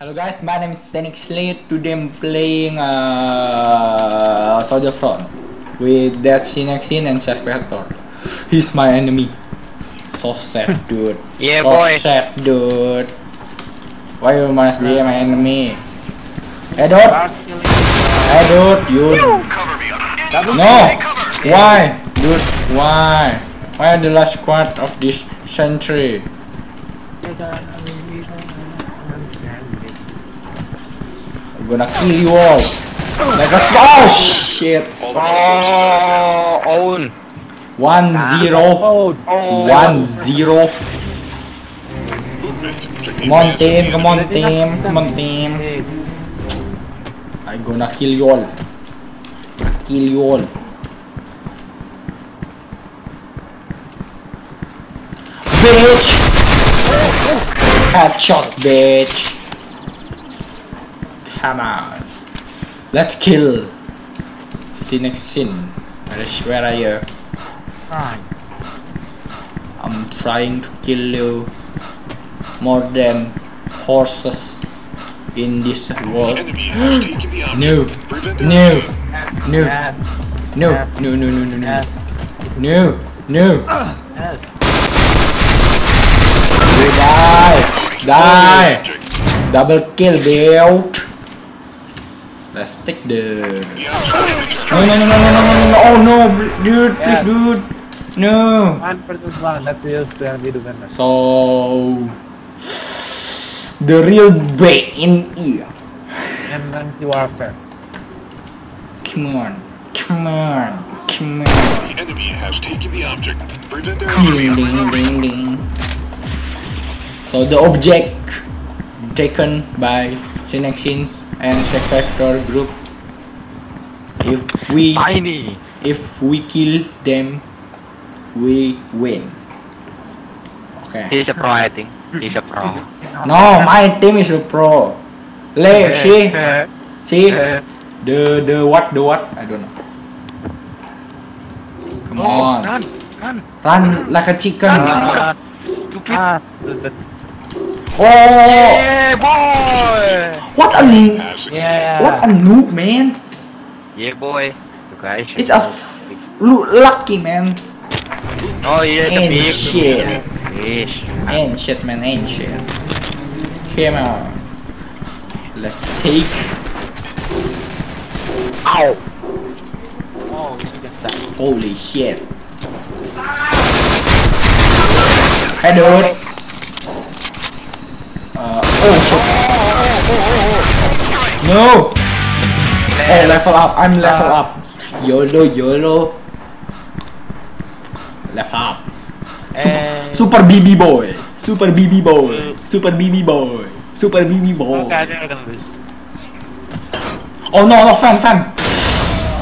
Hello guys, my name is Sonic Slate. Today I'm playing uh, Soldier Front with Dead ShinxSin and Chef Vector. He's my enemy. So sad, dude. Yeah, so boy. sad, dude. Why you must be my enemy? Hey, dude. Hey, dude. You. No. Why, dude? Why? Why the last squad of this century? I'm gonna kill you all. Like a oh shit. Oh, uh, own. One zero. Oh, One zero. Come on team, come on team, come on team. I'm gonna kill you all. Kill you all. Bitch! Headshot, bitch! Come on. Let's kill. ShinxSin. Where is- Where are you? I'm trying to kill you more than horses in this world. Enemy has taken the object. No, Prevent their no, escape. no, no, no, no, no, no, no, no, no. You die, die. Double kill, build. Let's take the. The No, no, no, no, no, no, no, no. Oh no, dude, please, dude. No. One versus one. Let's use the video gunner. So the real brain here. And anti-warfare. Come on, come on, come on. The enemy has taken the object. Prevent their Ding, ding, ding, ding. So the object taken by ShinxSins and Sector group. If we Tiny. if we kill them, we win. Okay. He's a pro, I think. He's a pro. No, my team is a pro. Le, eh, see, eh, see, eh. the the what, the what? I don't know. Come oh, on, Run, run. run like a chicken. Run. Stupid. Ah, Ah, Oh, Yeah, boy. what a yeah. what a noob, man. Yeah, boy. You guys. It's a lu- lucky man. Oh, yeah, the And big. shit. Yes. Ain't shit, man, ain't shit. Come on, let's take. Ow. Oh, we just died. Holy shit. Hey, dude. Uh, oh shit. No! Oh, level up. I'm level up. YOLO, YOLO. Level up. And Super BB boy. Super BB boy. Super BB boy. Super BB boy. Okay, I think I can lose. Oh no, no, fan, fan.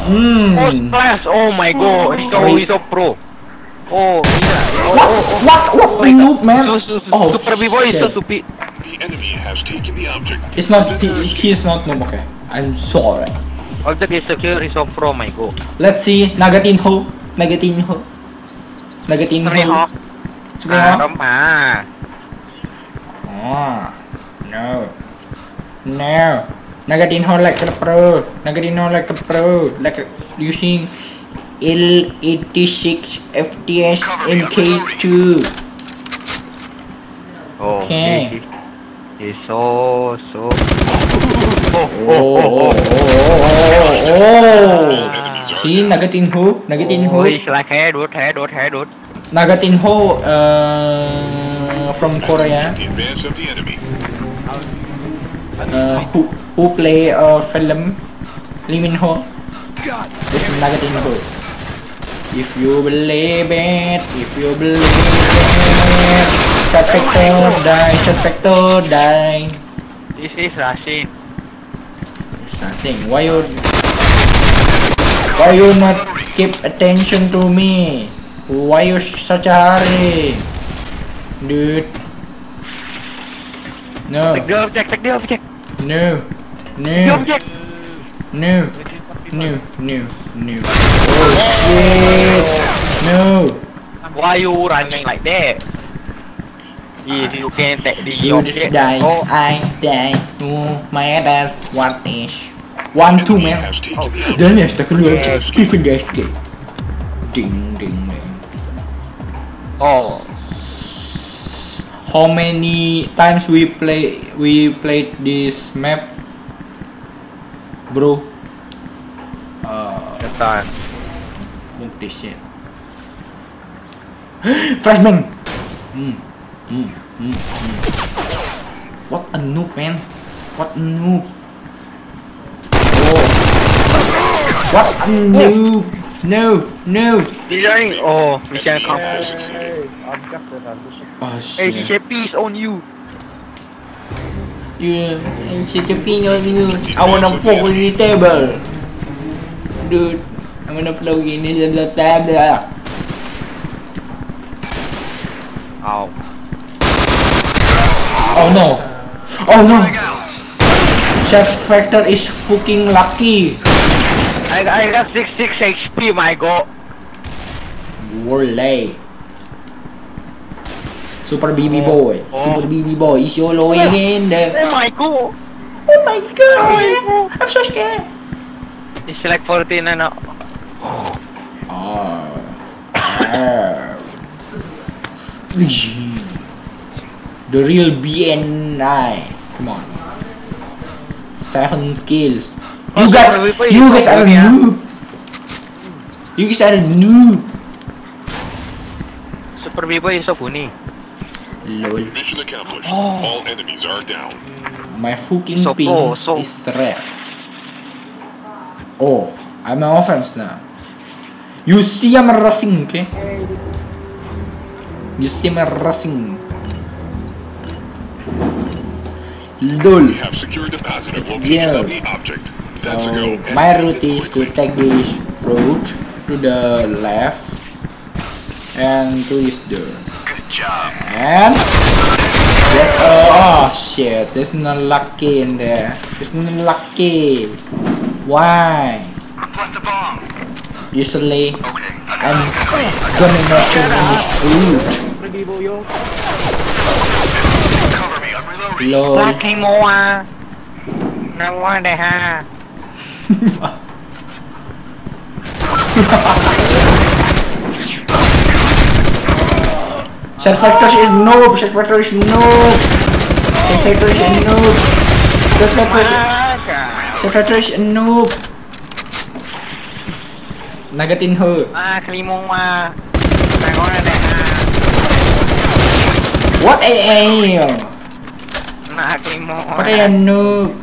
Oh, Hmm. class. Oh my god. He's so, he's so pro. Oh, a, oh, What? oh, oh. What? What? God. noob, man. So, so, Oh, Super B-boy is so stupid. The enemy has taken the object. It's not. Prevent He, he is not noob. Okay. I'm sorry. Object is secure, he's so pro, my god. Let's see. Nagatinho. Nagatinho. Nagatinho. Three hawk. Three Ah, hawk. come on. Oh. No. No. Nagatinho like a pro. Nagatinho like a pro. Like a, using L86 FTS MK2. Oh, Okay. He- He's so, so... Oh, Oh, oh, oh, oh, oh, oh, Enemies are See, Nagatinho. Nagatinho. Oh, he's like head, what head, what head, what? Nagatinho uh, from Korea. The advance of the enemy. uh, who who play uh, film Lee Min Ho. This is Nagatinho. If you believe it, if you believe it, Spectre die, Spectre die. This is Rashid. It's nothing. Why you why you not keep attention to me? Why you such a hurry, dude? No, Take the object, take the object, no, the no, object! no. No, no, no. Oh shit! No! Why you running like that? Easy, you can take the You object. die, Oh, I die, no matter what is. One, two, Enemy man. has taken the object. Dan jest tak lubię, Stephen Deskey. Ding, ding, ding. oh. How many times we play we played this map, bro? Uh, The time. holy shit. Flashbang. Hmm. Hmm. Hmm. Hmm. What a noob, man. What a noob. Oh. What a noob. No, no. Design. Oh, succeeded. Objective ambition. Oh Hey, shit. DJ, peace on you. Yeah, and shit your ping on you. I wanna poke on the table. Dude, I'm gonna plug in the table. Oh. Oh no. Oh no. Chef Factor is fucking lucky. I, I got 66 HP, my god. Wolay. Super BB Oh. boy. Oh. Super BB boy is YOLOing in there. Oh my god. Oh my god. I'm so scared. It's like 14 and uh, Oh. Ah. The real BNI. Come on. Seven kills. You Oh, guys, sorry, wait, you guys are a yeah. noob. You guys are a noob. Super B-Boy is so funny. Lol. Mission accomplished. Oh. All enemies are down. My fucking So ping pro, so- is red. Oh, I'm an offense now. You see I'm rushing, okay? You see I'm rushing. Lol. We have secured the positive Yeah. location of the object. That's a um, go. So, my route is to take this route to the left and to this door. Good job. And that, oh, oh shit, there's no lucky in there. There's no lucky. Why? Plant the bomb. Usually Okay. I'm dominating in this route. Pergi boyo. Cover me. I'm reloading. Lol. Laki mua. Nawa deh ha. Set Factor is noob. Set Factor is noob. Set Factor is noob. Set Factor is Maka. Set Factor is noob. Nagatin her. Ah, kelimo mua. Nawa deh. What I am? Nah. What I am noob?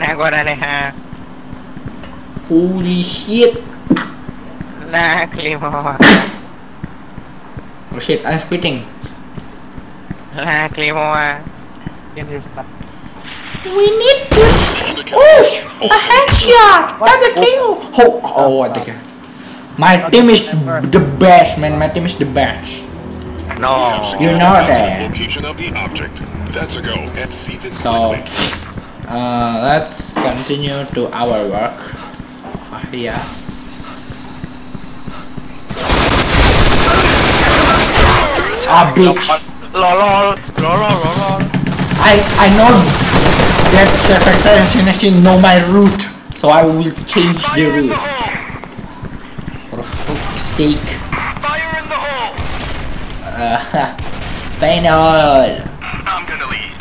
Nawa. Holy shit. Nah. Oh shit, I'm spitting. Nah, kelimo. Yang dia start. We need to. Oh, a headshot. That's a kill. Oh, oh, what the? My team is the best, man. My team is the best. We have No. You know that. Location of the object. That's a go. And seize it So, uh, let's continue to our work. Ah, yeah. Ah, bitch. Lolol. Lolol, lolol. I I know that Secretary Destination know my route, so I will change the route. For fuck's sake. Uh, Panel, I'm gonna lead.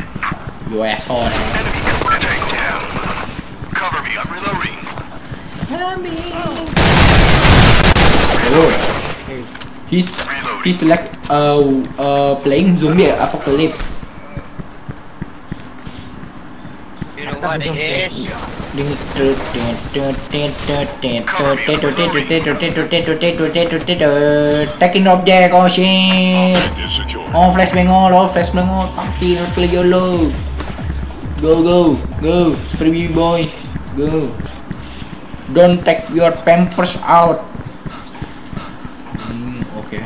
you asshole. Enemy gets the tank down. Cover me. I'm reloading. Oh. He's he's like uh uh playing zombie apocalypse. You know what it is? Taking object, oh shit! Object is secure. Oh, flashbang all, oh, flashbang all, nak play YOLO. Go, go, go, B boy, go. Don't take your pampers out. Hmm, okay.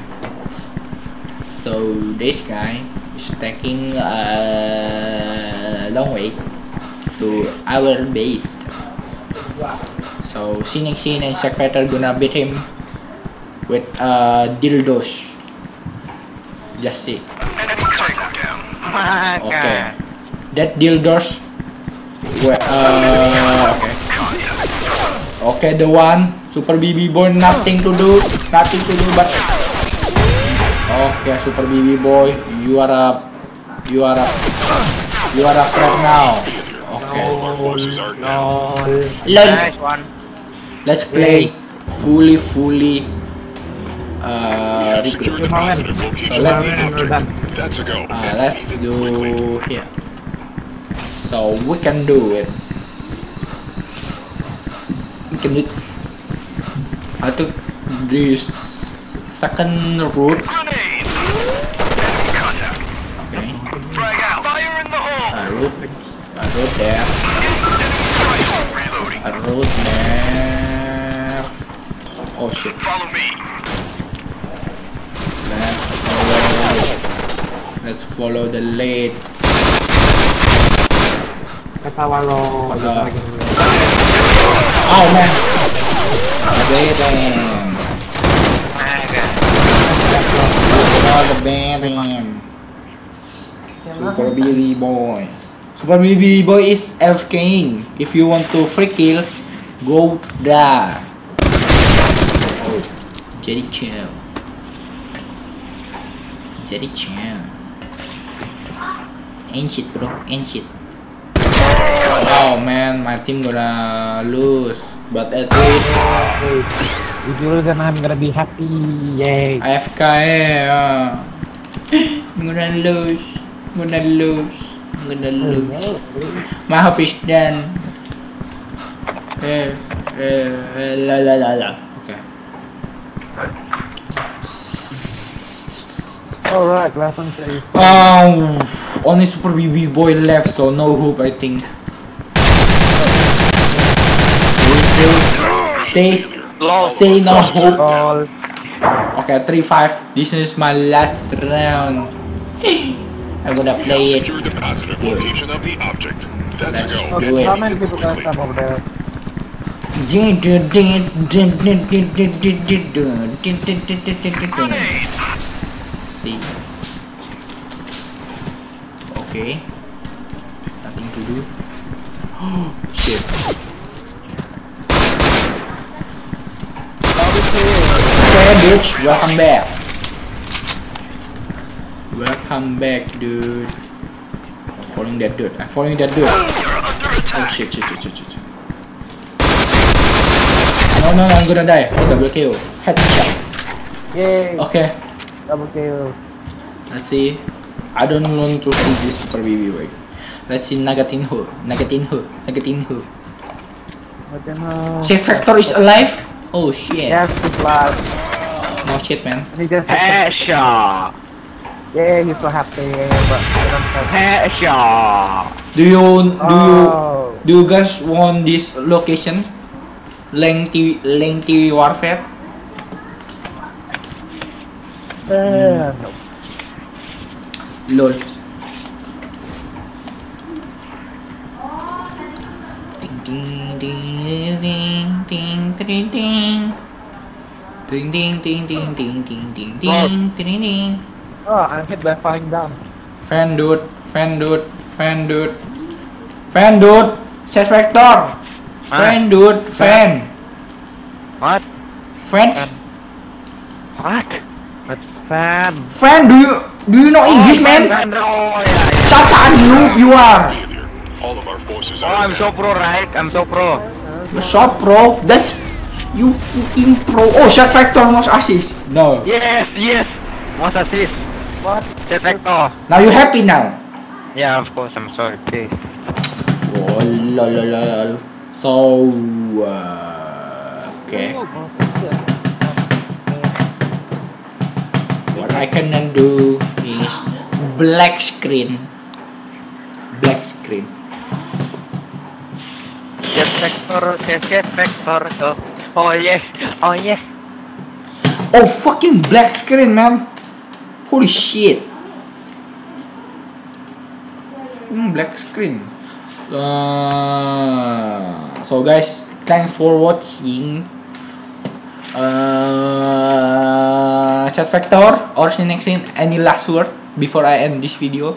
So this guy is taking a long way to our base. So Sinexin and Secretary gonna beat him with uh, dildos. Just see. Okay. That dildos. Where, uh, okay. Okay, the one. Super BB boy, nothing to do. Nothing to do but. Okay, Super BB boy, you are a. You are a. You are a threat now. Okay. All of our forces are down. No. Nice one. Let's play fully, fully. Uh, recruit. Secure the positive location So let's- the object. That's a go. Uh, let's do here. So we can do it. We can do it. I took this second route. Grenade! Enemy contact. Okay. Frag out. Fire in the hole. A route. A route there. A roadmap. Oh shit. Follow me. Let's follow. Let's follow the lead. Oh man. Abandon. The abandon. Super Billy boy. Super BB boy is AFKing. If you want to free kill, go there. Oh, jadi chill. Jadi chill. Ain't shit bro, ain't shit. Oh man, my team gonna lose. But at least. If you lose, I'm gonna be happy. Yay. AFK. I'm gonna lose. I'm gonna lose. I'm gonna lose. My hope is done. Eh, eh, eh, la la la la. Okay. Alright, weapon safe. Um, only Super BB boy left, so no hope, I think. Low. say no hope. Okay, 3-5. This is my last round. I'm gonna play it. Secure the positive Yeah. location of the object. That's a Let's go. do it. How many people can come over there? Grenade! See. Okay. Nothing to do. Oh shit. Okay, bitch. Welcome back. Welcome back, dude. I'm following that dude. I'm following that dude. Oh shit, shit, shit, shit, shit. shit. No, no, no, I'm gonna die. Oh, double kill. Headshot. Yay! Okay, Double kill. let's see. I don't want to see this super BB way. Let's see Nagatinho. Nagatinho. Nagatinho. But then, uh, Safe Factor is alive? Oh shit. Yes, the plus. No shit, man. He just. Headshot. Yeah, he's so happy. But I don't have. Headshot. Do you do you Oh. do you guys want this location? Lengthy lengthy warfare? Uh, no. Lol. Ding ding ding ding ding ding ding. Ding ding ding ding ding ding ding ding ding ding. Oh, I'm hit by falling down. Fan dude, fan dude, fan dude. Fan dude, set vector. Fan dude, fan. What? Fan. What? What's fan? Fan, do you do you know English, oh, man? fan. Oh, yeah, yeah. Such a noob you are. All of our forces Oh, are I'm so pro, right? I'm so pro. Shot pro. That's you fucking pro. Oh, shot vector most assist. No. Yes, yes. Most assist. What? Set vector. Now you happy now. Yeah, of course. I'm sorry. Please. Oh, lol, lol, lol. So, uh, okay. What I can do is black screen. Black screen. Set vector. Set vector. Oh, oh yes. Oh yes. Oh, fucking black screen, man. Holy shit. Hmm, black screen. Uh, so guys, thanks for watching. Uh, chat factor or next any last word before I end this video?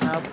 Help.